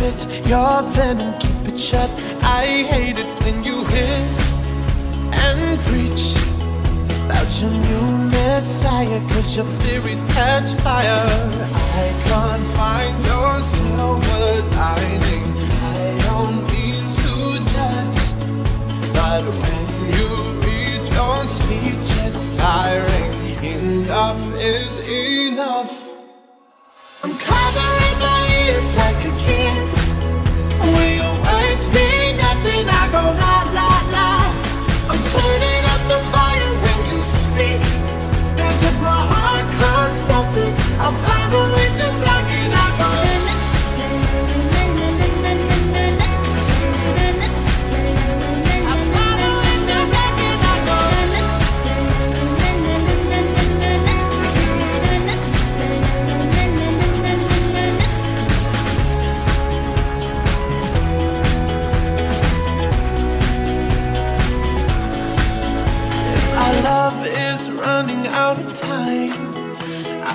your venom, keep it shut. I hate it when you hit and preach about your new messiah, cause your theories catch fire. I can't find your silver lining. I don't mean to judge, but when you read your speech, it's tiring. Enough is enough. I'm covering my ears like a kid.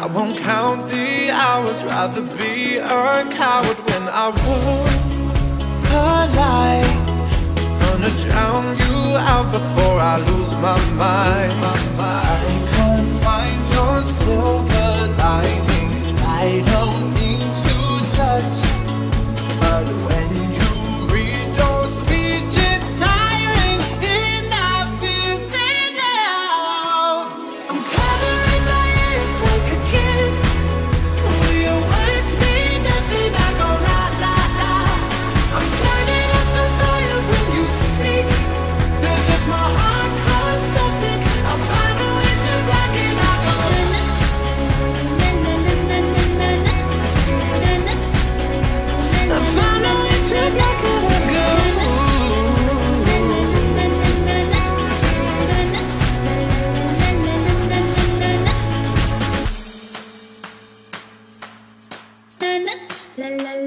I won't count the hours. Rather be a coward when I would collide. Gonna drown you out before I lose my mind.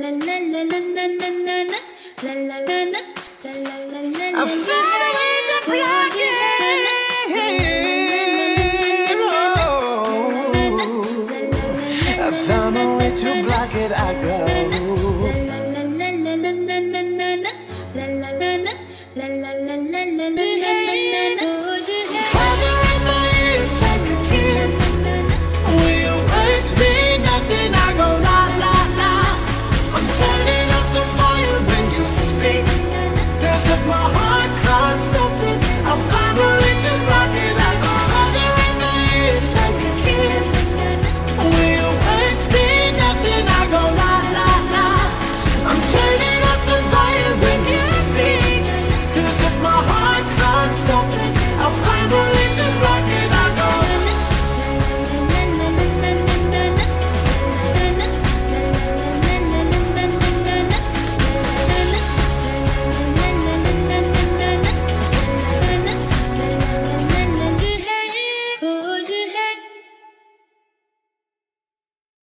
I found a way to block it. Oh. I found a way to block it. I go. La la la la la la la la la la la la la.